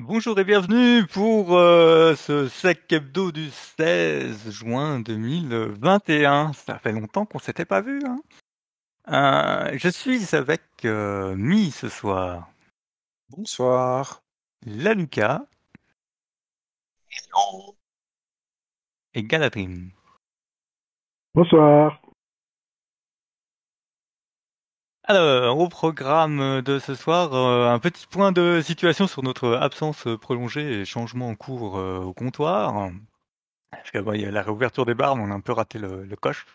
Bonjour et bienvenue pour euh, ce sec hebdo du 16 juin 2021. Ça fait longtemps qu'on s'était pas vu. Hein Euh, je suis avec euh, Mi ce soir, Bonsoir. la Lucas et Galadrim. Bonsoir. Alors, au programme de ce soir, euh, un petit point de situation sur notre absence prolongée et changement en cours euh, au comptoir. Parce que il y a la réouverture des bars, mais on a un peu raté le, coche.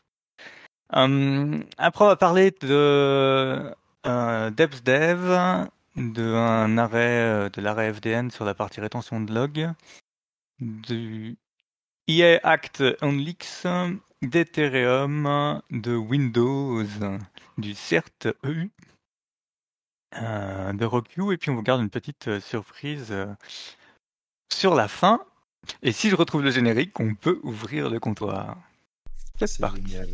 Hum, après, on va parler de euh, DebsDev, d'un arrêt euh, de l'arrêt FDN sur la partie rétention de log, du EA Act on Leaks, d'Ethereum, de Windows, du CERT EU, euh, de Rockview, et puis on vous garde une petite euh, surprise euh, sur la fin. Et si je retrouve le générique, on peut ouvrir le comptoir. C'est C'est parti. génial.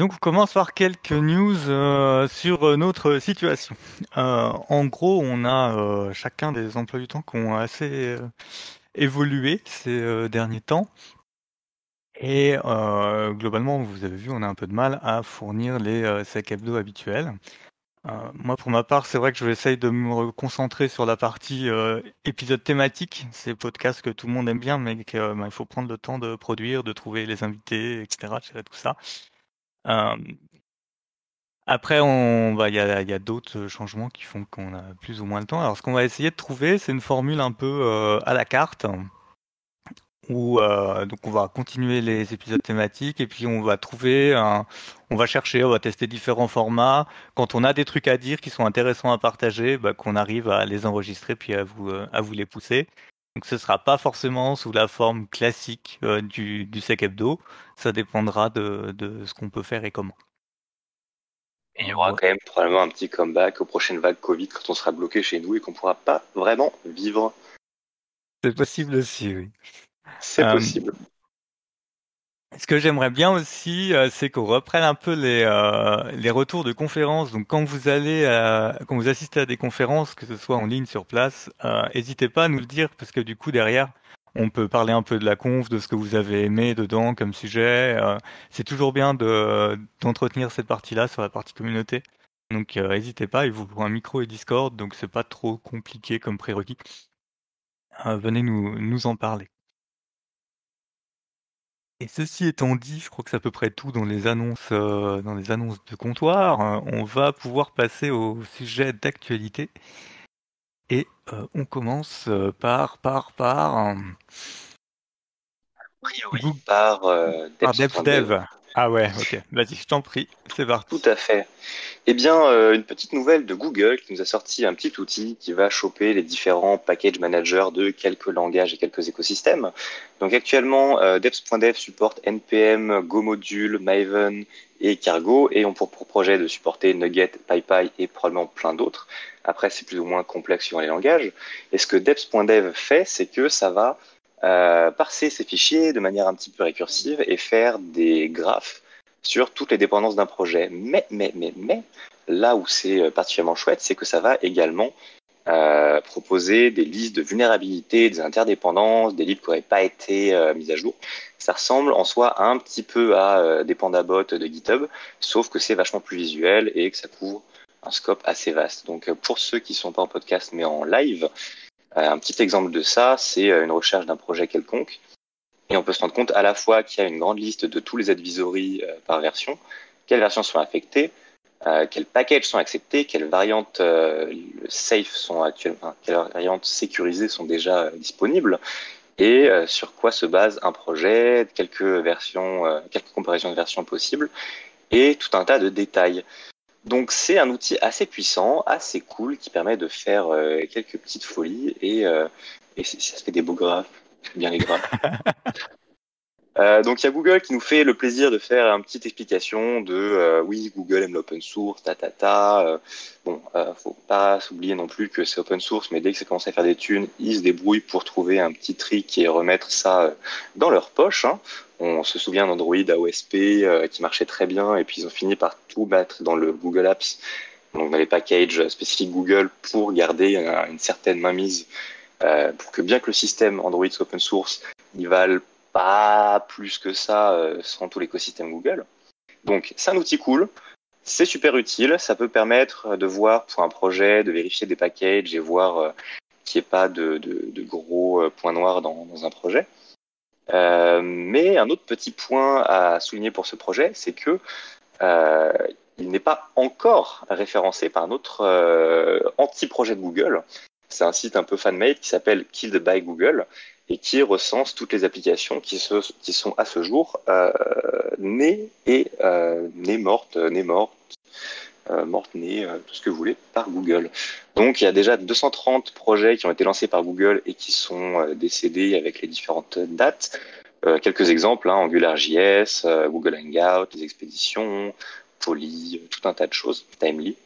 Donc, on commence par quelques news euh, sur euh, notre situation. Euh, en gros, on a chacun des emplois du temps qui ont assez évolué ces derniers temps. Et globalement, vous avez vu, on a un peu de mal à fournir les sacs hebdo habituels. Moi, pour ma part, c'est vrai que je vais essayer de me concentrer sur la partie épisode thématique, ces podcasts que tout le monde aime bien, mais qu'il faut prendre le temps de produire, de trouver les invités, etc., tout ça. Après, on va, il y a, y a d'autres changements qui font qu'on a plus ou moins le temps. Alors, ce qu'on va essayer de trouver, c'est une formule un peu à la carte, où donc on va continuer les épisodes thématiques et puis on va trouver, on va chercher, on va tester différents formats. Quand on a des trucs à dire qui sont intéressants à partager, bah, qu'on arrive à les enregistrer puis à vous, euh, à vous les pousser. Donc, ce sera pas forcément sous la forme classique euh, du, du sec hebdo. Ça dépendra de, de ce qu'on peut faire et comment. Et il y aura quand même probablement un petit comeback aux prochaines vagues Covid quand on sera bloqué chez nous et qu'on pourra pas vraiment vivre. C'est possible aussi, oui. C'est Euh, possible. Ce que j'aimerais bien aussi, euh, c'est qu'on reprenne un peu les, euh, les retours de conférences. Donc, quand vous allez, euh, quand vous assistez à des conférences, que ce soit en ligne, sur place, euh, n'hésitez pas à nous le dire parce que du coup, derrière, on peut parler un peu de la conf, de ce que vous avez aimé dedans comme sujet. Euh, c'est toujours bien de d'entretenir cette partie-là sur la partie communauté. Donc, euh, n'hésitez pas. Il vous faut un micro et Discord, donc c'est pas trop compliqué comme prérequis. Venez nous nous en parler. Et ceci étant dit, je crois que c'est à peu près tout dans les annonces, euh, dans les annonces de comptoir. Euh, on va pouvoir passer au sujet d'actualité. Et euh, on commence euh, par, par, par, euh, A priori, Google- par euh. DevSdev. Ah ouais, ok. Vas-y, je t'en prie. C'est parti. Tout à fait. Eh bien, euh, une petite nouvelle de Google qui nous a sorti un petit outil qui va choper les différents package managers de quelques langages et quelques écosystèmes. Donc actuellement, euh, Deps.dev supporte NPM, GoModule, Maven et Cargo et on pour, pour projet de supporter Nugget, PyPy et probablement plein d'autres. Après, c'est plus ou moins complexe suivant les langages. Et ce que Deps.dev fait, c'est que ça va euh, parser ces fichiers de manière un petit peu récursive et faire des graphes sur toutes les dépendances d'un projet. Mais, mais, mais, mais, là où c'est euh, particulièrement chouette, c'est que ça va également euh, proposer des listes de vulnérabilités, des interdépendances, des livres qui n'auraient pas été euh, mis à jour. Ça ressemble en soi un petit peu à euh, des Pandabot de GitHub, sauf que c'est vachement plus visuel et que ça couvre un scope assez vaste. Donc euh, pour ceux qui sont pas en podcast mais en live, un petit exemple de ça, c'est euh, une recherche d'un projet quelconque. Et on peut se rendre compte à la fois qu'il y a une grande liste de tous les advisories euh, par version, quelles versions sont affectées, euh, quels packages sont acceptés, quelles variantes euh, safe sont actuellement, enfin, quelles variantes sécurisées sont déjà euh, disponibles, et euh, sur quoi se base un projet, quelques versions, euh, quelques comparaisons de versions possibles, et tout un tas de détails. Donc c'est un outil assez puissant, assez cool, qui permet de faire euh, quelques petites folies, et, euh, et ça se fait des beaux graphes, bien les graphes. Euh, donc il y a Google qui nous fait le plaisir de faire une petite explication de euh, oui Google aime l'open source, ta ta ta. Euh, bon, euh, faut pas s'oublier non plus que c'est open source, mais dès que ça commence à faire des thunes, ils se débrouillent pour trouver un petit trick et remettre ça euh, dans leur poche. Hein. On se souvient d'Android AOSP qui marchait très bien et puis ils ont fini par tout mettre dans le Google Apps, donc dans les packages spécifiques Google pour garder une, certaine mainmise pour que bien que le système Android soit open source, il valent pas plus que ça euh, sans tout l'écosystème Google. Donc c'est un outil cool, c'est super utile, ça peut permettre de voir pour un projet, de vérifier des packages et voir euh, qu'il n'y ait pas de, gros euh, points noirs dans, un projet. Euh, mais un autre petit point à souligner pour ce projet, c'est que il n'est pas encore référencé par un autre anti-projet Google. C'est un site un peu fan-made qui s'appelle Killed by Google et qui recense toutes les applications qui, se, qui sont à ce jour euh, nées et euh, nées mortes, nées mortes, euh, mortes, nées, euh, tout ce que vous voulez, par Google. Donc il y a déjà 230 projets qui ont été lancés par Google et qui sont euh, décédés avec les différentes dates. Euh, quelques exemples, hein, AngularJS, euh, Google Hangout, les expéditions, Poly, tout un tas de choses, Timely.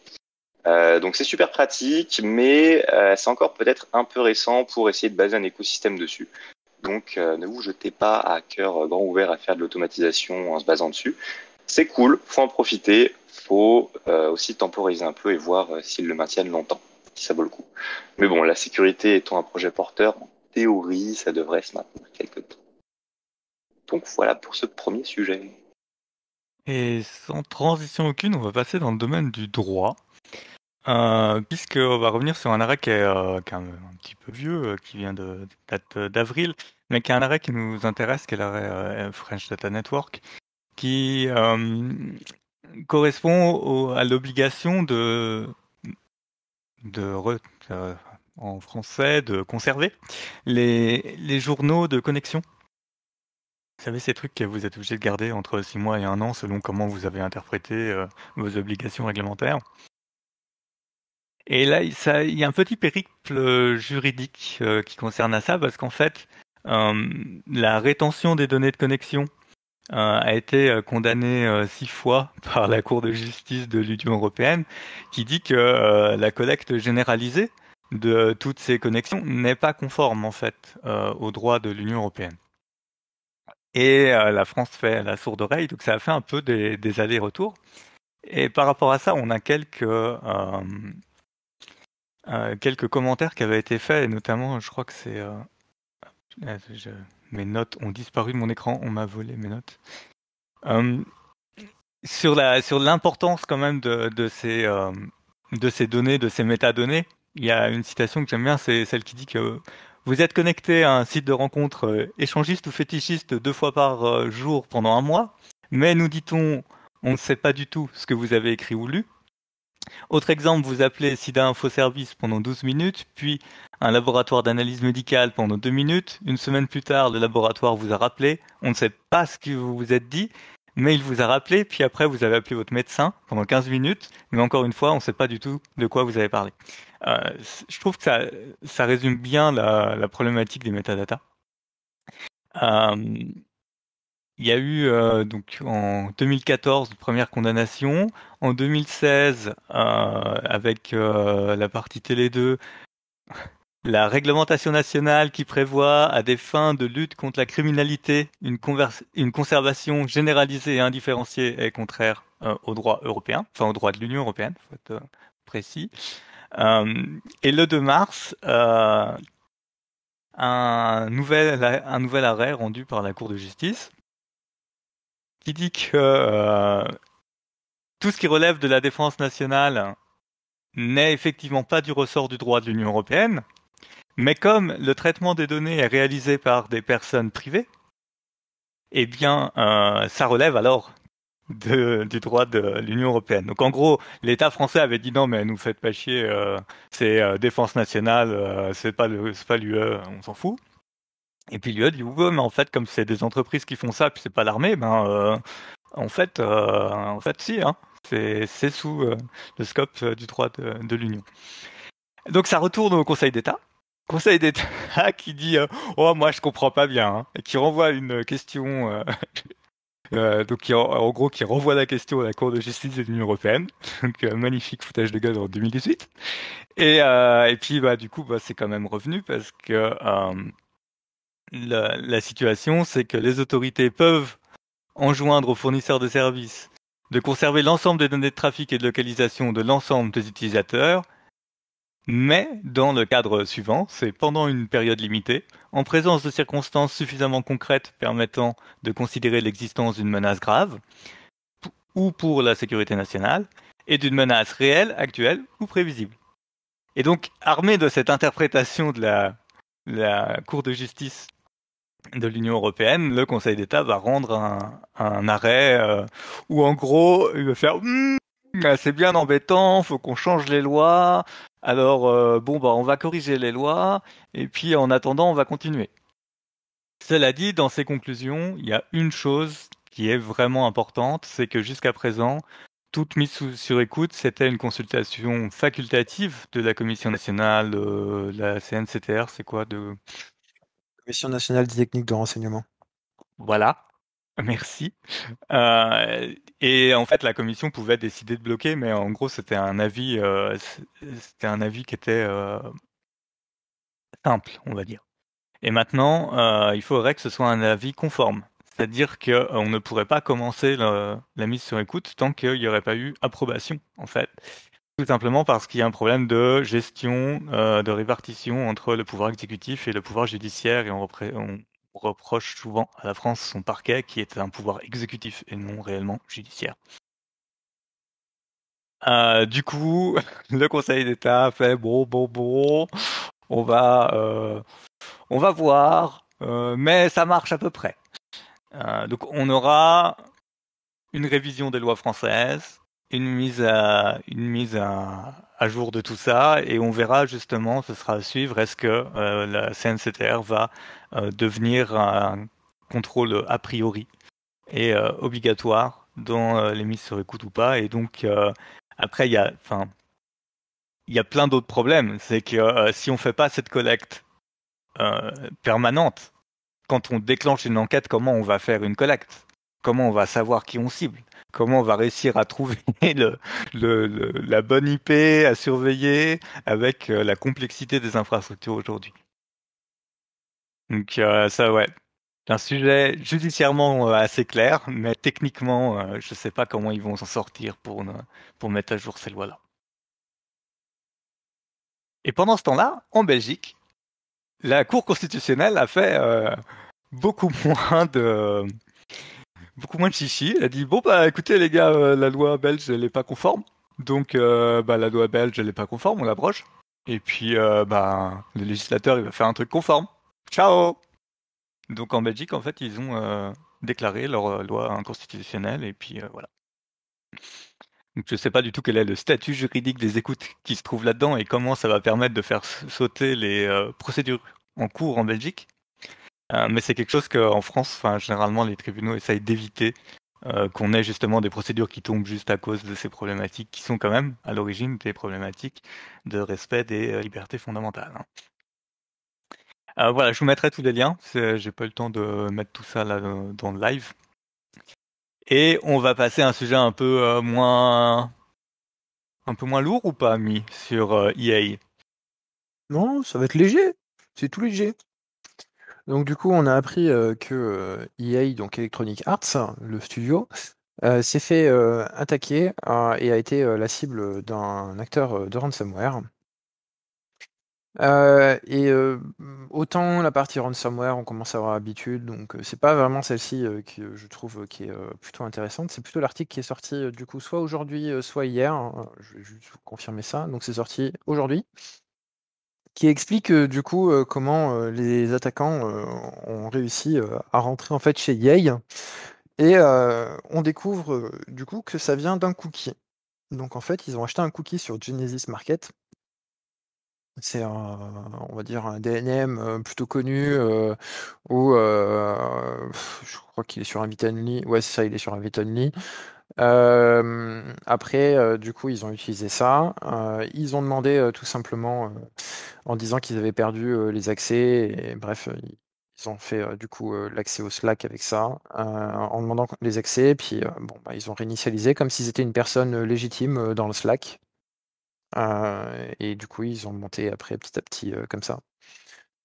Euh, donc c'est super pratique, mais euh, c'est encore peut-être un peu récent pour essayer de baser un écosystème dessus. Donc euh, ne vous jetez pas à cœur grand ouvert à faire de l'automatisation en se basant dessus. C'est cool, faut en profiter, faut euh, aussi temporiser un peu et voir euh, s'ils le maintiennent longtemps, si ça vaut le coup. Mais bon, la sécurité étant un projet porteur, en théorie, ça devrait se maintenir quelque temps. Donc voilà pour ce premier sujet. Et sans transition aucune, on va passer dans le domaine du droit. Euh, puisqu'on va revenir sur un arrêt qui est, euh, un, petit peu vieux, euh, qui vient de date d'avril, mais qui est un arrêt qui nous intéresse, qui est l'arrêt euh, French Data Network, qui euh, correspond à l'obligation de, euh, en français, de conserver les, les journaux de connexion. Vous savez, ces trucs que vous êtes obligé de garder entre 6 mois et un an selon comment vous avez interprété vos obligations réglementaires. Et là, il y a un petit périple juridique euh, qui concerne à ça, parce qu'en fait, euh, la rétention des données de connexion euh, a été condamnée six fois par la Cour de justice de l'Union européenne, qui dit que la collecte généralisée de toutes ces connexions n'est pas conforme en fait aux droits de l'Union européenne. Et la France fait la sourde oreille, donc ça a fait un peu des allers-retours. Et par rapport à ça, on a quelques euh, quelques commentaires qui avaient été faits, et notamment, je crois que c'est. Euh... Je... Mes notes ont disparu de mon écran, on m'a volé mes notes. Euh, sur la sur l'importance quand même de, de ces euh, de ces données, de ces métadonnées, il y a une citation que j'aime bien, c'est celle qui dit que vous êtes connecté à un site de rencontre euh, échangiste ou fétichiste deux fois par euh, jour pendant un mois, mais nous dit-on, on ne sait pas du tout ce que vous avez écrit ou lu. Autre exemple, vous appelez SIDA Info Service pendant 12 minutes, puis un laboratoire d'analyse médicale pendant 2 minutes. Une semaine plus tard, le laboratoire vous a rappelé. On ne sait pas ce que vous vous êtes dit, mais il vous a rappelé, puis après vous avez appelé votre médecin pendant 15 minutes, mais encore une fois, on ne sait pas du tout de quoi vous avez parlé. Euh, je trouve que ça, résume bien la, la problématique des métadatas. Euh, il y a eu euh, donc en 2014 première condamnation, en 2016 euh, avec euh, la partie Télé 2 la réglementation nationale qui prévoit à des fins de lutte contre la criminalité une, une conservation généralisée et indifférenciée est contraire euh, au droit européen, enfin au droit de l'Union européenne, faut être euh, précis. et le 2 mars, un nouvel arrêt rendu par la Cour de justice qui dit que euh, tout ce qui relève de la défense nationale n'est effectivement pas du ressort du droit de l'Union européenne, mais comme le traitement des données est réalisé par des personnes privées, eh bien, euh, ça relève alors du droit de l'Union européenne. Donc en gros, l'État français avait dit non, mais nous faites pas chier, euh, c'est défense nationale, c'est pas c'est pas l'UE, on s'en fout. Et puis l'UE dit oui, mais en fait, comme c'est des entreprises qui font ça, puis c'est pas l'armée, ben euh, en fait, euh, en fait, si, hein, c'est sous euh, le scope du droit de, l'Union. Donc ça retourne au Conseil d'État. Conseil d'État qui dit oh moi je comprends pas bien hein, et qui renvoie une question donc en, gros qui renvoie la question à la Cour de justice de l'Union européenne. Donc magnifique foutage de gueule en 2018. Et, et puis bah du coup bah, c'est quand même revenu parce que la, situation c'est que les autorités peuvent enjoindre aux fournisseurs de services de conserver l'ensemble des données de trafic et de localisation de l'ensemble des utilisateurs mais dans le cadre suivant, c'est pendant une période limitée, en présence de circonstances suffisamment concrètes permettant de considérer l'existence d'une menace grave, ou pour la sécurité nationale, et d'une menace réelle, actuelle ou prévisible. Et donc, armé de cette interprétation de la Cour de justice de l'Union européenne, le Conseil d'État va rendre un, arrêt euh, où, en gros, il va faire hmm, c'est bien embêtant, faut qu'on change les lois, alors, euh, bon, bah, on va corriger les lois, et puis en attendant, on va continuer. Cela dit, dans ces conclusions, il y a une chose qui est vraiment importante, c'est que jusqu'à présent, toute mise sur écoute, c'était une consultation facultative de la Commission nationale, euh, la CNCTR, c'est quoi de Commission nationale des techniques de renseignement. Voilà. Merci. Euh, et en fait, la commission pouvait décider de bloquer, mais en gros, c'était un avis, euh, c'était un avis qui était euh, simple, on va dire. Et maintenant, euh, il faudrait que ce soit un avis conforme, c'est-à-dire qu'on ne pourrait pas commencer le, la mise sur écoute tant qu'il n'y aurait pas eu approbation, en fait. Tout simplement parce qu'il y a un problème de gestion, de répartition entre le pouvoir exécutif et le pouvoir judiciaire, et on, reproche souvent à la France son parquet qui est un pouvoir exécutif et non réellement judiciaire. Euh, du coup, le Conseil d'État fait bon, bon, bon, on va, euh, on va voir, euh, mais ça marche à peu près. Euh, donc, on aura une révision des lois françaises, une mise à, une mise à, jour de tout ça et on verra justement, ce sera à suivre, est-ce que euh, la CNCTR va euh, devenir un contrôle a priori et euh, obligatoire dans les mises sur écoute ou pas? Et donc après il y a enfin il y a plein d'autres problèmes, c'est que si on fait pas cette collecte permanente quand on déclenche une enquête, comment on va faire une collecte? Comment on va savoir qui on cible comment on va réussir à trouver la bonne IP à surveiller avec euh, la complexité des infrastructures aujourd'hui. Donc euh, ça, ouais, c'est un sujet judiciairement euh, assez clair, mais techniquement, je ne sais pas comment ils vont s'en sortir pour, mettre à jour ces lois-là. Et pendant ce temps-là, en Belgique, la Cour constitutionnelle a fait beaucoup moins de beaucoup moins de chichi. Elle a dit bon bah écoutez les gars, euh, la loi belge elle est pas conforme, donc euh, bah la loi belge elle est pas conforme, on l'abroge. Et puis euh, bah le législateur il va faire un truc conforme. Ciao. Donc en Belgique en fait ils ont euh, déclaré leur loi inconstitutionnelle et puis voilà. Donc je sais pas du tout quel est le statut juridique des écoutes qui se trouvent là-dedans et comment ça va permettre de faire sauter les procédures en cours en Belgique. Euh, mais c'est quelque chose qu'en France, généralement, les tribunaux essayent d'éviter euh, qu'on ait justement des procédures qui tombent juste à cause de ces problématiques qui sont quand même à l'origine des problématiques de respect des euh, libertés fondamentales. Hein. Voilà, je vous mettrai tous les liens. J'ai pas eu le temps de mettre tout ça là dans le live. Et on va passer à un sujet un peu moins, un peu moins lourd ou pas, mis sur euh, EA. Non, ça va être léger. C'est tout léger. Donc du coup, on a appris euh, que euh, EA, donc Electronic Arts, le studio, euh, s'est fait attaquer et a été la cible d'un acteur de ransomware. et autant la partie ransomware, on commence à avoir l'habitude, donc c'est pas vraiment celle-ci que je trouve qui est plutôt intéressante. C'est plutôt l'article qui est sorti du coup soit aujourd'hui, soit hier. Hein, je vais juste confirmer ça. Donc c'est sorti aujourd'hui qui explique euh, du coup euh, comment euh, les attaquants ont réussi à rentrer en fait chez Yay et on découvre du coup que ça vient d'un cookie. Donc en fait, ils ont acheté un cookie sur Genesis Market. C'est un, on va dire un DNM plutôt connu où je crois qu'il est sur Invite Only. Ouais, c'est ça, il est sur Invite Only. Euh, après, euh, du coup, ils ont utilisé ça. Euh, ils ont demandé tout simplement en disant qu'ils avaient perdu les accès. Et, bref, ils ont fait du coup l'accès au Slack avec ça, en demandant les accès. Puis euh, bon, bah, ils ont réinitialisé comme s'ils étaient une personne légitime dans le Slack. Et du coup, ils ont monté après petit à petit comme ça.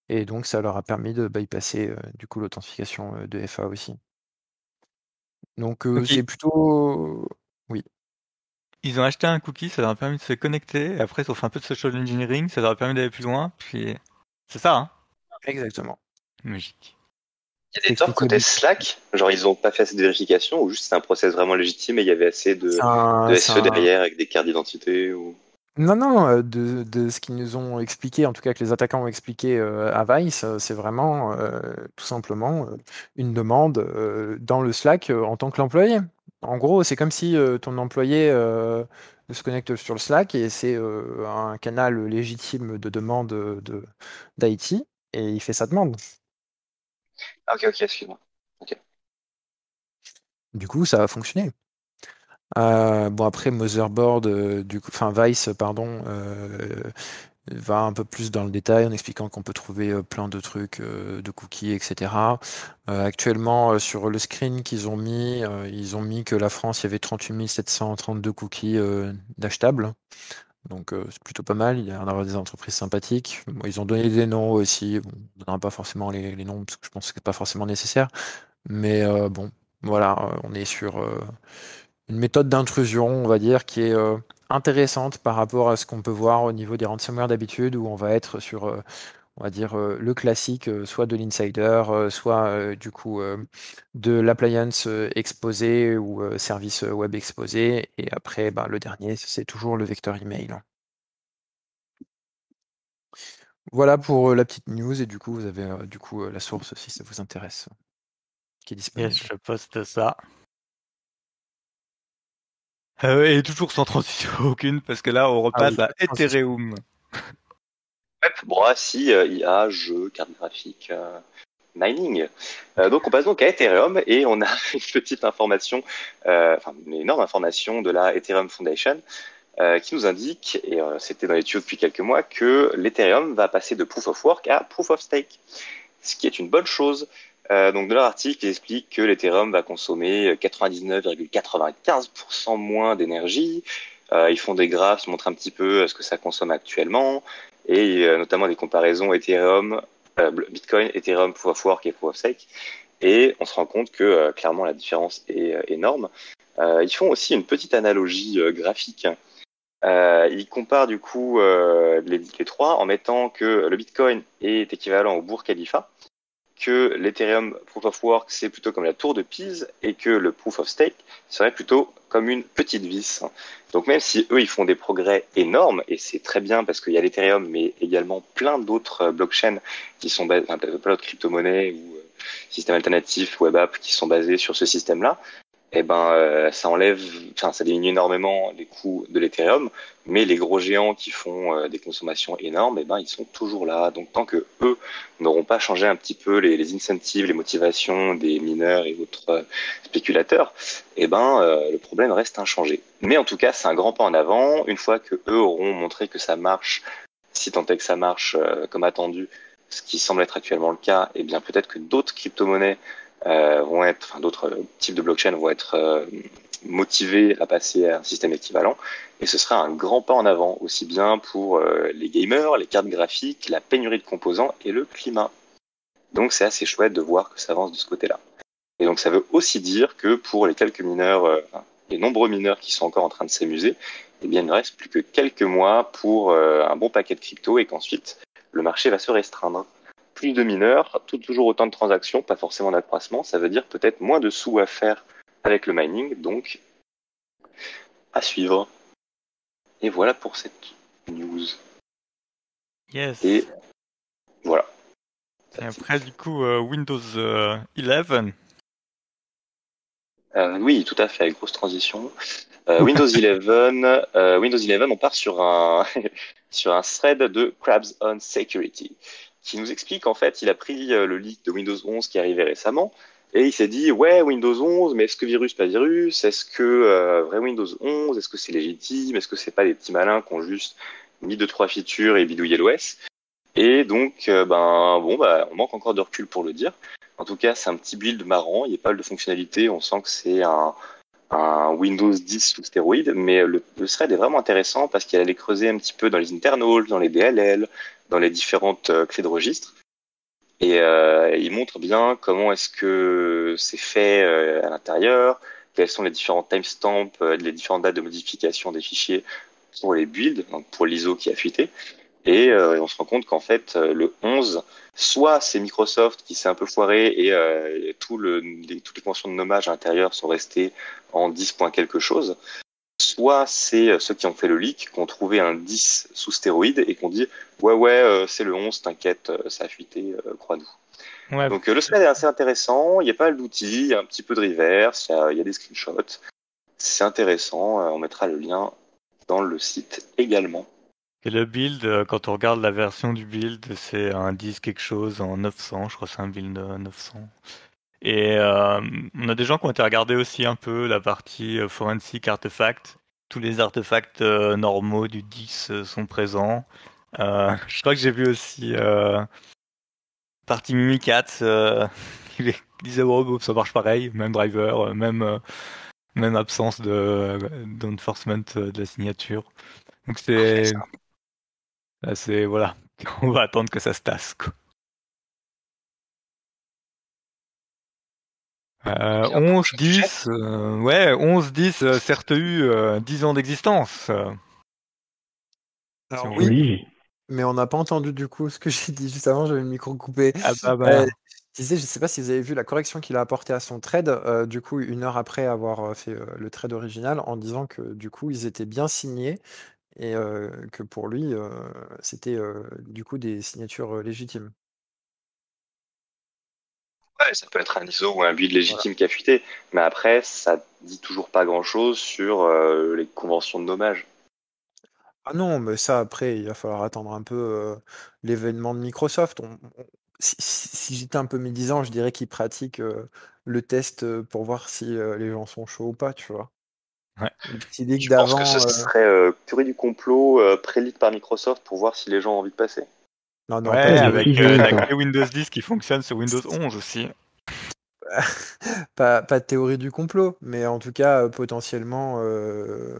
Et donc, ça leur a permis de bypasser du coup l'authentification de FA aussi. Donc, euh, c'est plutôt. Oui. Ils ont acheté un cookie, ça leur a permis de se connecter. et Après, ils ont fait un peu de social engineering, ça leur a permis d'aller plus loin. Puis, c'est ça, hein Exactement. Magique. Il y a des torts côté Slack, genre ils ont pas fait assez de vérification ou juste c'est un process vraiment légitime et il y avait assez de, un- de SE un- derrière avec des cartes d'identité ou... Non, non, euh, de, de ce qu'ils nous ont expliqué, en tout cas que les attaquants ont expliqué euh, à Vice, euh, c'est vraiment euh, tout simplement une demande euh, dans le Slack en tant que l'employé. En gros, c'est comme si ton employé se connecte sur le Slack et c'est un canal légitime de demande de d'IT et il fait sa demande. Ah ok ok excuse-moi. Du coup, ça a fonctionné. Euh, bon après Motherboard, euh, enfin Vice, pardon, euh, va un peu plus dans le détail en expliquant qu'on peut trouver plein de trucs, de cookies, etc. Actuellement, sur le screen qu'ils ont mis, ils ont mis que la France, il y avait 38 732 cookies d'achetables. Donc c'est plutôt pas mal, il y a d'avoir des entreprises sympathiques. Ils ont donné des noms aussi, on ne donnera pas forcément les, noms parce que je pense que c'est pas forcément nécessaire. Mais bon, voilà, on est sur une méthode d'intrusion, on va dire, qui est euh, intéressante par rapport à ce qu'on peut voir au niveau des ransomware d'habitude, où on va être sur, euh, on va dire, euh, le classique, soit de l'insider, soit du coup de l'appliance euh, exposé ou service web exposé. Et après, ben, le dernier, c'est toujours le vecteur email. Voilà pour la petite news, et du coup, vous avez du coup la source si ça vous intéresse, qui est disponible. Yes, je poste ça. Euh, et toujours sans transition aucune, parce que là, on repasse oui, à. Ethereum. Web, bon, ah, si, euh, IA, jeux, carte graphique, euh, mining. Euh, donc on passe donc à Ethereum et on a une petite information, euh, enfin une énorme information de la Ethereum Foundation euh, qui nous indique, et euh, c'était dans les tuyaux depuis quelques mois, que l'Ethereum va passer de Proof of Work à Proof of Stake, ce qui est une bonne chose. Euh, donc de leur article, ils expliquent que l'Ethereum va consommer 99,95% moins d'énergie. Euh, ils font des graphes, ils montrent un petit peu ce que ça consomme actuellement et euh, notamment des comparaisons Ethereum, euh, Bitcoin, Ethereum, Proof of Work et Proof of. Et on se rend compte que euh, clairement la différence est euh, énorme. Euh, ils font aussi une petite analogie euh, graphique. Euh, ils comparent du coup euh, les, les trois en mettant que le Bitcoin est équivalent au Burj Khalifa, que l'Ethereum Proof of Work c'est plutôt comme la tour de Pise et que le Proof of Stake serait plutôt comme une petite vis. Donc même si eux ils font des progrès énormes et c'est très bien parce qu'il y a l'Ethereum mais également plein d'autres euh, blockchains qui sont basés, enfin, plein d'autres crypto-monnaies ou euh, systèmes alternatifs, web apps qui sont basés sur ce système-là, eh ben euh, ça enlève, enfin ça diminue énormément les coûts de l'Ethereum, mais les gros géants qui font euh, des consommations énormes, eh ben ils sont toujours là. Donc tant que eux n'auront pas changé un petit peu les, les incentives, les motivations des mineurs et autres euh, spéculateurs, eh ben euh, le problème reste inchangé. Mais en tout cas, c'est un grand pas en avant. Une fois que eux auront montré que ça marche, si tant est que ça marche comme attendu, ce qui semble être actuellement le cas, eh bien peut-être que d'autres crypto-monnaies vont être, enfin d'autres euh, types de blockchains vont être euh, motivés à passer à un système équivalent. Et ce sera un grand pas en avant, aussi bien pour euh, les gamers, les cartes graphiques, la pénurie de composants et le climat. Donc c'est assez chouette de voir que ça avance de ce côté-là. Et donc ça veut aussi dire que pour les quelques mineurs, euh, les nombreux mineurs qui sont encore en train de s'amuser, eh bien il ne reste plus que quelques mois pour euh, un bon paquet de crypto et qu'ensuite le marché va se restreindre. Plus de mineurs, tout, toujours autant de transactions, pas forcément d'accroissement, ça veut dire peut-être moins de sous à faire avec le mining, donc à suivre. Et voilà pour cette news. Yes. Et voilà. Et après, du coup, euh, Windows euh, 11. Euh, oui, tout à fait, grosse transition. Euh, Windows 11, euh, Windows 11, on part sur un sur un thread de Krabs on Security qui nous explique en fait, il a pris euh, le leak de Windows 11 qui arrivé récemment Et il s'est dit, ouais, Windows 11, mais est-ce que virus, pas virus? Est-ce que euh, vrai Windows 11 Est-ce que c'est légitime? Est-ce que c'est pas des petits malins qui ont juste mis deux trois features et bidouillé l'OS Et donc, euh, ben bon, bah, on manque encore de recul pour le dire. En tout cas, c'est un petit build marrant. Il n'y a pas de fonctionnalité. On sent que c'est un, un Windows 10 sous stéroïde, mais le, le thread est vraiment intéressant parce qu'il allait creuser un petit peu dans les internals, dans les DLL, dans les différentes euh, clés de registre. Et euh, il montre bien comment est-ce que c'est fait euh, à l'intérieur, quels sont les différents timestamps, euh, les différentes dates de modification des fichiers pour les builds, donc pour l'ISO qui a fuité. Et on se rend compte qu'en fait, le 11, soit c'est Microsoft qui s'est un peu foiré et, euh, tout le, les, toutes les conventions de nommage à l'intérieur sont restées en 10 points quelque chose, soit c'est ceux qui ont fait le leak, qui ont trouvé un 10 sous stéroïde et qui ont dit ouais ouais euh, c'est le 11, t'inquiète, ça a fuité, euh, crois-nous. Ouais. Donc le thread est assez intéressant, il y a pas mal d'outils, il y a un petit peu de reverse, il y a, il y a des screenshots. C'est intéressant, on mettra le lien dans le site également. Et le build, euh, quand on regarde la version du build, c'est un 10 quelque chose en 900, je crois que c'est un build 900. Et euh, on a des gens qui ont été regarder aussi un peu la partie euh, forensic artefact. Tous les artefacts euh, normaux du 10 sont présents. Euh, je crois que j'ai vu aussi euh, partie euh, qui disait oh, ça marche pareil, même driver, même même absence de d'enforcement de la signature. Donc c'est Là, c'est voilà, on va attendre que ça se tasse. Quoi. Euh, 11, 10, euh, ouais, 11, 10, euh, CRTU, euh, 10 ans d'existence. Alors oui, oui, mais on n'a pas entendu du coup ce que j'ai dit juste avant, j'avais le micro coupé. Ah bah, bah. je disais, je sais pas si vous avez vu la correction qu'il a apportée à son trade, du coup, une heure après avoir fait le trade original, en disant que du coup, ils étaient bien signés et que pour lui, c'était du coup des signatures légitimes. Ouais, ça peut être un ISO ou un build légitime voilà. qui a fuité, mais après, ça dit toujours pas grand-chose sur les conventions de nommage. Ah non, mais ça après, il va falloir attendre un peu l'événement de Microsoft. On, on, si, si j'étais un peu médisant, je dirais qu'ils pratiquent le test pour voir si les gens sont chauds ou pas, tu vois. Ouais. Je pense que ce serait euh, théorie du complot euh, prélite par Microsoft pour voir si les gens ont envie de passer? Non, non, ouais, avec, euh, avec Windows 10 qui fonctionne sur Windows 11 aussi. pas, pas de théorie du complot, mais en tout cas, euh, potentiellement euh,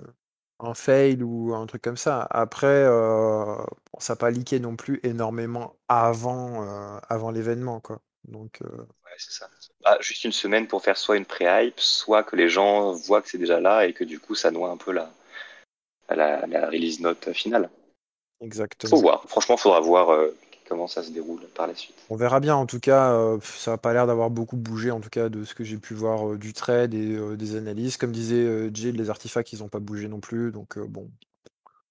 un fail ou un truc comme ça. Après, euh, bon, ça n'a pas leaké non plus énormément avant, avant l'événement, quoi. Donc, ouais, c'est ça. Bah, juste une semaine pour faire soit une pré-hype, soit que les gens voient que c'est déjà là et que du coup ça noie un peu la, la, la release note finale. Exactement. Faut voir. Franchement, il faudra voir euh, comment ça se déroule par la suite. On verra bien. En tout cas, euh, ça n'a pas l'air d'avoir beaucoup bougé, en tout cas, de ce que j'ai pu voir euh, du trade et euh, des analyses. Comme disait Jill, les artefacts, ils n'ont pas bougé non plus. Donc, bon,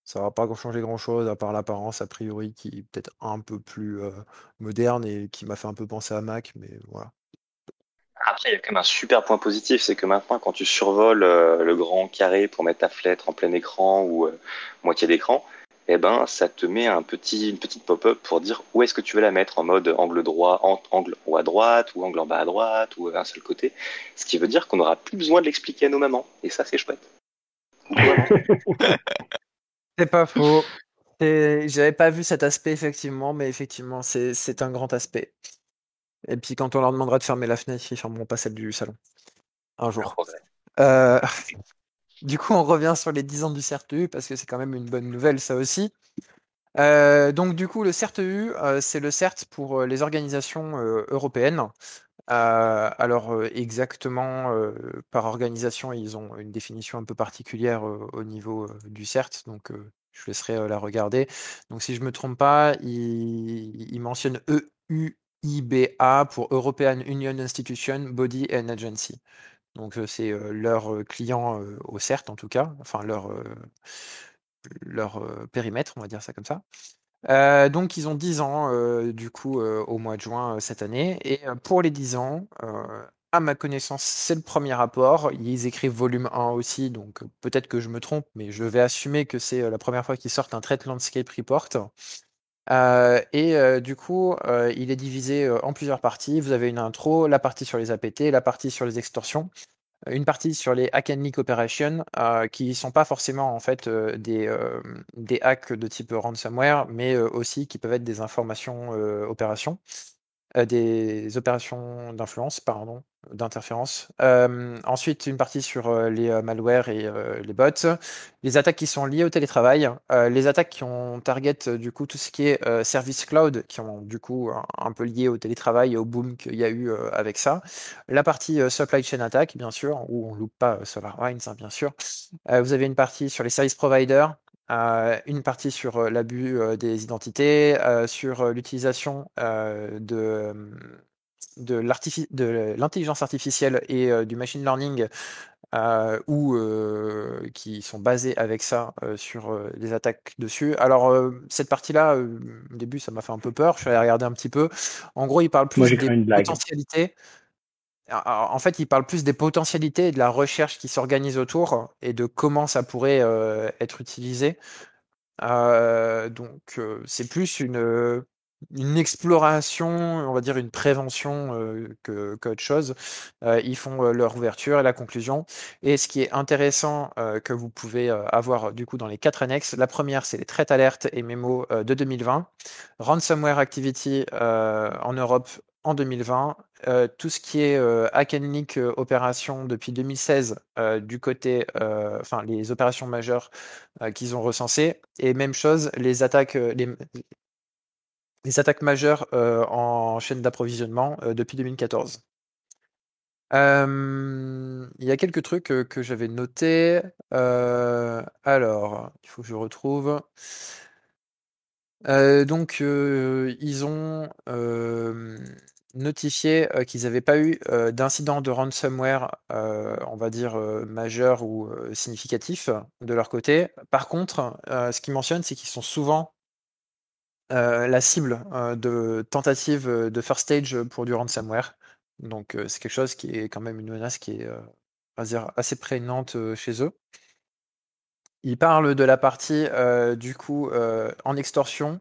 ça va pas changer grand chose à part l'apparence, a priori, qui est peut-être un peu plus moderne et qui m'a fait un peu penser à Mac, mais voilà. Après, il y a quand même un super point positif, c'est que maintenant, quand tu survoles euh, le grand carré pour mettre ta fenêtre en plein écran ou euh, moitié d'écran, eh ben, ça te met un petit, une petite pop-up pour dire où est-ce que tu veux la mettre en mode angle droit, en, angle haut à droite, ou angle en bas à droite, ou un seul côté. Ce qui veut dire qu'on n'aura plus besoin de l'expliquer à nos mamans. Et ça, c'est chouette. c'est pas faux. J'avais pas vu cet aspect, effectivement, mais effectivement, c'est un grand aspect. Et puis quand on leur demandera de fermer la fenêtre, ils fermeront pas celle du salon. Un jour. Euh, du coup, on revient sur les 10 ans du CRTU parce que c'est quand même une bonne nouvelle, ça aussi. Euh, donc, du coup, le CRTU, euh, c'est le CERT pour les organisations européennes. alors, exactement, par organisation, ils ont une définition un peu particulière au niveau du CERT. Donc, je laisserai la regarder. Donc, si je me trompe pas, ils il mentionnent EU IBA pour European Union Institution, Body and Agency. Donc c'est leur client au CERT en tout cas, enfin leur, leur périmètre, on va dire ça comme ça. Donc ils ont 10 ans du coup au mois de juin cette année. Et pour les 10 ans, à ma connaissance, c'est le premier rapport. Ils écrivent volume 1 aussi, donc peut-être que je me trompe, mais je vais assumer que c'est la première fois qu'ils sortent un Trade Landscape Report. Et du coup, il est divisé en plusieurs parties. Vous avez une intro, la partie sur les APT, la partie sur les extorsions, une partie sur les hack and leak operations, qui sont pas forcément en fait des, des hacks de type ransomware, mais aussi qui peuvent être des informations opérations. Euh, des opérations d'influence, pardon, d'interférence. Euh, ensuite, une partie sur euh, les malwares et les bots. Les attaques qui sont liées au télétravail. les attaques qui ont target du coup tout ce qui est service cloud, qui ont du coup un, peu lié au télétravail et au boom qu'il y a eu avec ça. La partie supply chain attack, bien sûr, où on loupe pas SolarWinds, hein, bien sûr. vous avez une partie sur les service providers, une partie sur euh, l'abus euh, des identités, euh, sur l'utilisation de, de l'intelligence artificielle et du machine learning ou qui sont basés avec ça sur des attaques dessus. Alors cette partie-là, au début, ça m'a fait un peu peur. Je suis allé regarder un petit peu. En gros, il parle plus des potentialités. En fait, il parle plus des potentialités et de la recherche qui s'organise autour et de comment ça pourrait euh, être utilisé. Euh, donc, euh, c'est plus une, une exploration, on va dire une prévention que qu'autre chose. ils font leur ouverture et la conclusion. Et ce qui est intéressant que vous pouvez avoir du coup dans les quatre annexes, la première c'est les traites alertes et mémos de 2020, ransomware activity en Europe en 2020. Euh, tout ce qui est euh, leak euh, opération depuis 2016 du côté, enfin les opérations majeures qu'ils ont recensées. Et même chose, les attaques, les attaques majeures en chaîne d'approvisionnement depuis 2014. il y a quelques trucs que j'avais notés. alors, il faut que je retrouve. Donc, ils ont notifié qu'ils n'avaient pas eu d'incident de ransomware, on va dire majeur ou significatif de leur côté. Par contre, ce qu'ils mentionnent, c'est qu'ils sont souvent la cible de tentatives de first stage pour du ransomware. Donc c'est quelque chose qui est quand même une menace qui est dire, assez prégnante chez eux. Ils parlent de la partie du coup en extorsion.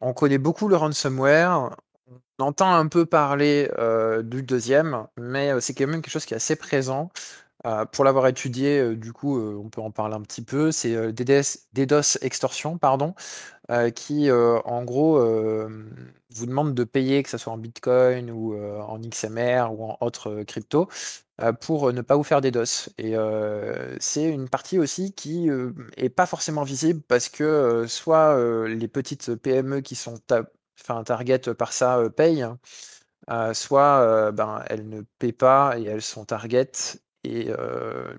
On connaît beaucoup le ransomware. On entend un peu parler euh, du deuxième, mais euh, c'est quand même quelque chose qui est assez présent. Euh, pour l'avoir étudié, du coup, on peut en parler un petit peu. C'est DDoS extorsion, pardon, qui, en gros, vous demande de payer, que ce soit en Bitcoin ou en XMR ou en autre crypto, pour ne pas vous faire DDoS. Et c'est une partie aussi qui est pas forcément visible parce que soit les petites PME qui sont target par ça euh, paye, hein. euh, soit euh, ben, elles ne paient pas et elles sont target, et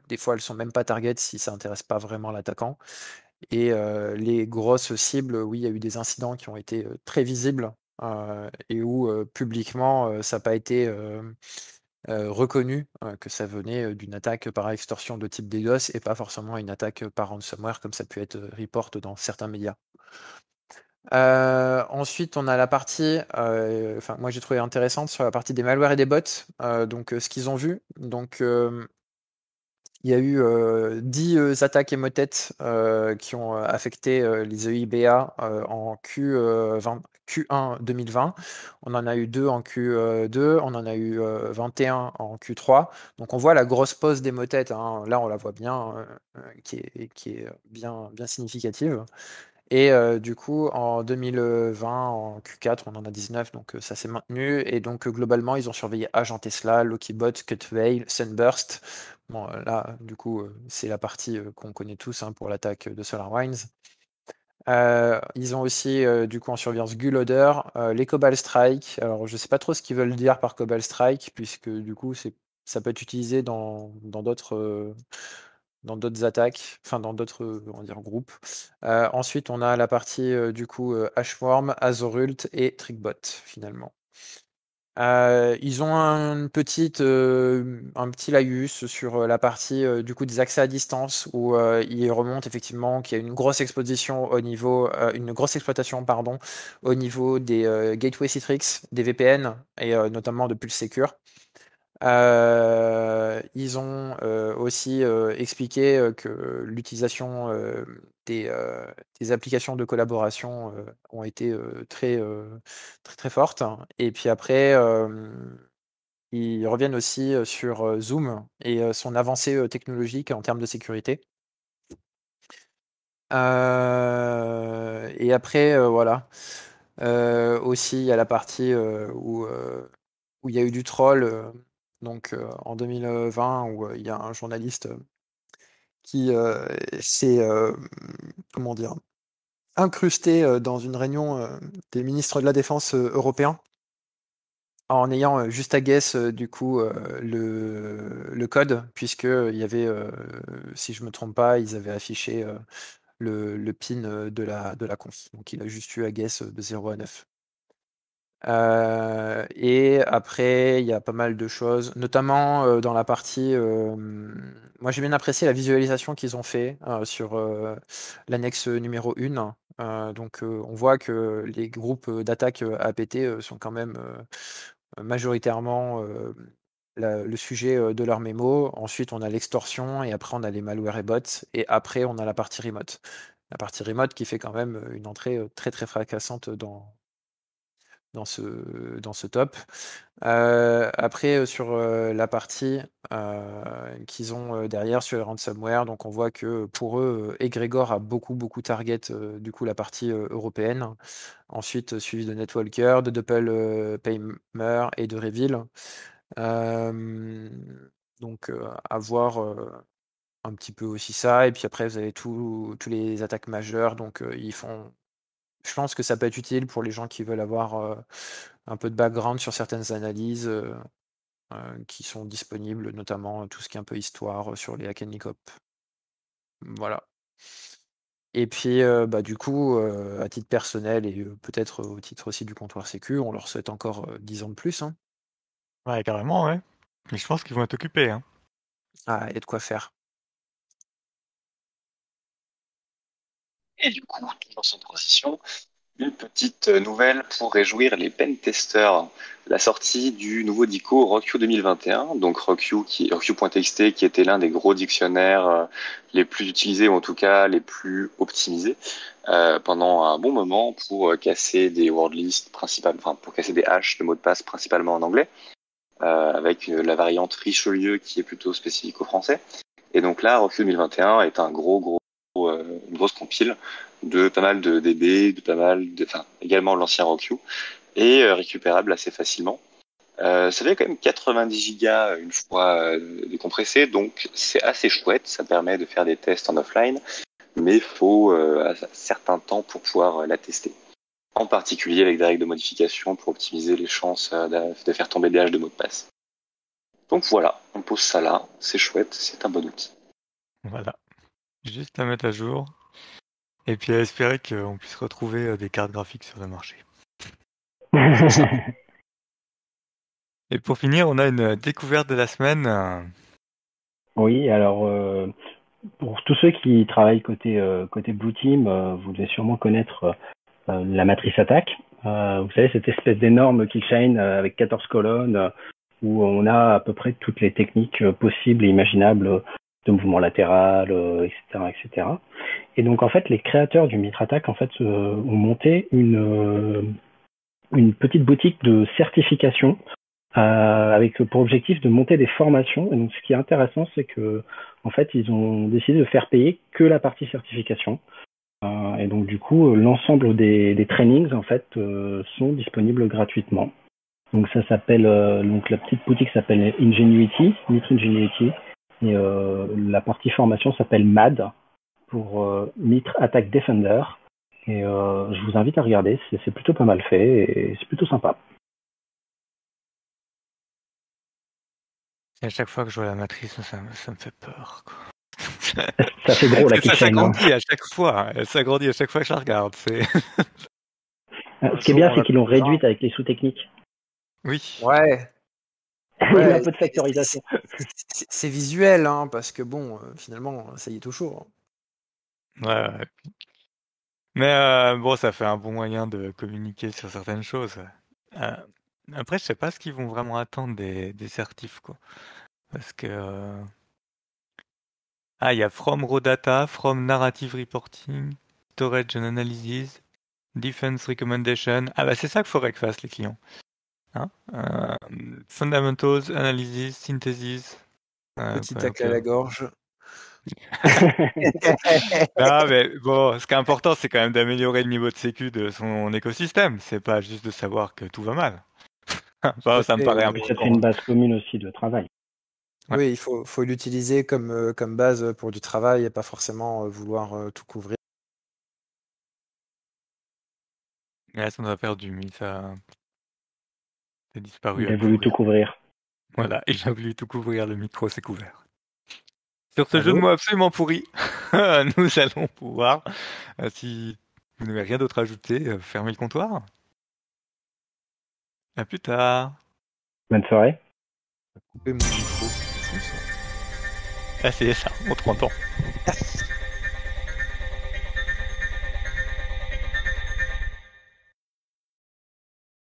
des fois elles sont même pas target si ça intéresse pas vraiment l'attaquant. Et les grosses cibles, oui, il y a eu des incidents qui ont été très visibles et où publiquement ça n'a pas été reconnu que ça venait d'une attaque par extorsion de type DDoS et pas forcément une attaque par ransomware comme ça peut être report dans certains médias. Ensuite, on a la partie, enfin moi j'ai trouvé intéressante sur la partie des malwares et des bots. Donc ce qu'ils ont vu. Donc il y a eu 10 attaques émotettes qui ont affecté les EIBA en Q20, Q1 2020. On en a eu 2 en Q2, on en a eu 21 en Q3. Donc on voit la grosse pause des. Hein. Là, on la voit bien, qui est, bien significative. Et du coup, en 2020, en Q4, on en a 19, donc ça s'est maintenu. Et donc, globalement, ils ont surveillé Agent Tesla, Lokibot, Cutveil, Sunburst. Bon, là, du coup, c'est la partie qu'on connaît tous hein, pour l'attaque de SolarWinds. ils ont aussi, du coup, en surveillance Guloder, les Cobalt Strike. Alors, je ne sais pas trop ce qu'ils veulent dire par Cobalt Strike, puisque du coup, ça peut être utilisé dans d'autres dans d'autres attaques, enfin dans d'autres on dire, groupes. Euh, ensuite, on a la partie euh, du coup euh, Ashworm, Azorult et Trickbot finalement. ils ont un, petite, un petit laïus sur la partie du coup des accès à distance où ils remontent effectivement qu'il y a une grosse exposition au niveau, une grosse exploitation pardon, au niveau des gateways Citrix, des VPN et notamment de Pulse Secure. Euh, ils ont euh, aussi euh, expliqué que l'utilisation des, applications de collaboration ont été très, très, très fortes. Et puis après, ils reviennent aussi sur Zoom et son avancée technologique en termes de sécurité. et après, voilà. aussi, il y a la partie où, où il y a eu du troll, donc en 2020, où il y a un journaliste qui s'est, comment dire, incrusté dans une réunion des ministres de la Défense européens en ayant juste à guess du coup le, le, code, puisqu'il y avait, si je ne me trompe pas, ils avaient affiché le, le, pin de la, de la conf. Donc il a juste eu à guess de 0 à 9. Euh, et après, il y a pas mal de choses, notamment euh, dans la partie. Euh, moi, j'ai bien apprécié la visualisation qu'ils ont fait sur l'annexe numéro 1. donc, on voit que les groupes d'attaque APT sont quand même majoritairement le sujet de leur mémo. Ensuite, on a l'extorsion et après, on a les malware et bots. Et après, on a la partie remote. La partie remote qui fait quand même une entrée très très fracassante dans, dans ce, dans ce top. Euh, après, euh, sur euh, la partie qu'ils ont derrière sur les ransomware, donc on voit que pour eux, Egregor a beaucoup, beaucoup target du coup la partie européenne. Ensuite, suivi de Netwalker, de Doppel Paymer et de Reveal. donc, à voir un petit peu aussi ça. Et puis après, vous avez tous les attaques majeures. Donc, ils font je pense que ça peut être utile pour les gens qui veulent avoir un peu de background sur certaines analyses qui sont disponibles, notamment tout ce qui est un peu histoire sur les Hakenikop. Voilà. Et puis, bah, du coup, à titre personnel et peut-être au titre aussi du comptoir Sécu, on leur souhaite encore 10 ans de plus. Hein. Ouais, carrément, ouais. Mais je pense qu'ils vont être occupés. Hein. Ah, et de quoi faire. Et du coup, toujours sans transition, une petite nouvelle pour réjouir les pen testers. La sortie du nouveau DICO RockU 2021, donc RockU qui RockU.txt qui était l'un des gros dictionnaires euh, les plus utilisés ou en tout cas les plus optimisés euh, pendant un bon moment pour euh, casser des word lists principalement, enfin pour casser des hashes de mots de passe principalement en anglais, euh, avec la variante Richelieu qui est plutôt spécifique au français. Et donc là, RockU 2021 est un gros gros une grosse compile de pas mal de DB, de pas mal de, enfin également l'ancien RockU et euh, récupérable assez facilement. Euh, ça fait quand même 90 gigas une fois décompressé, donc c'est assez chouette. Ça permet de faire des tests en offline, mais faut un certain temps pour pouvoir la tester. En particulier avec des règles de modification pour optimiser les chances de, faire tomber des haches de mots de passe. Donc voilà, on pose ça là, c'est chouette, c'est un bon outil. Voilà. Juste à mettre à jour. Et puis à espérer qu'on puisse retrouver euh, des cartes graphiques sur le marché. Et pour finir, on a une découverte de la semaine. Oui, alors euh, pour tous ceux qui travaillent côté euh, côté Blue Team, vous devez sûrement connaître la matrice attaque. vous savez cette espèce d'énorme keychain avec 14 colonnes où on a à peu près toutes les techniques possibles et imaginables de mouvement latéral, etc., etc. Et donc en fait, les créateurs du Mitratak en fait ont monté une euh, une petite boutique de certification euh, avec pour objectif de monter des formations. Et donc ce qui est intéressant, c'est que en fait, ils ont décidé de faire payer que la partie certification. Euh, et donc du coup, l'ensemble des, des trainings en fait sont disponibles gratuitement. Donc ça s'appelle donc la petite boutique s'appelle Ingenuity, Nitro Ingenuity. Et euh, la partie formation s'appelle MAD pour euh, Mitre Attack Defender. Et euh, je vous invite à regarder, c'est plutôt pas mal fait et c'est plutôt sympa. Et à chaque fois que je vois la matrice, ça, me fait peur. ça fait gros la Ça s'agrandit à chaque fois. Elle s'agrandit à chaque fois que je la regarde. Ce qui est bien, c'est qu'ils l'ont réduite avec les sous-techniques. Oui. Ouais. Il y a un peu de factorisation. C'est visuel, hein, parce que bon, euh, finalement, ça y est toujours. Ouais, ouais. Mais euh, bon, ça fait un bon moyen de communiquer sur certaines choses. Euh, après, je sais pas ce qu'ils vont vraiment attendre des, des certifs, quoi. Parce que Ah, il y a From Raw Data, From Narrative Reporting, Storage and Analysis, Defense Recommendation. Ah bah c'est ça qu'il faudrait que fassent les clients. Hein euh, fundamentals, Analysis, Synthesis. Euh, Petit tac à la gorge. ah, mais bon, ce qui est important, c'est quand même d'améliorer le niveau de sécu de son écosystème. C'est pas juste de savoir que tout va mal. ça me paraît important. C'est une base commune aussi de travail. Oui, il faut, faut l'utiliser comme, euh, comme base pour du travail et pas forcément euh, vouloir euh, tout couvrir. Là, ça nous a perdu, mais ça. A disparu. Il a voulu tout couvrir. Voilà, il a voulu tout couvrir, le micro s'est couvert. Sur ce jeu de mots absolument pourri, nous allons pouvoir, si vous n'avez rien d'autre à ajouter, fermer le comptoir. À plus tard. Bonne soirée. Couper mon micro. Ah, c'est ça, en 30 ans.